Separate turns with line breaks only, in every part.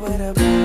what about?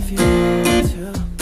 if you want to.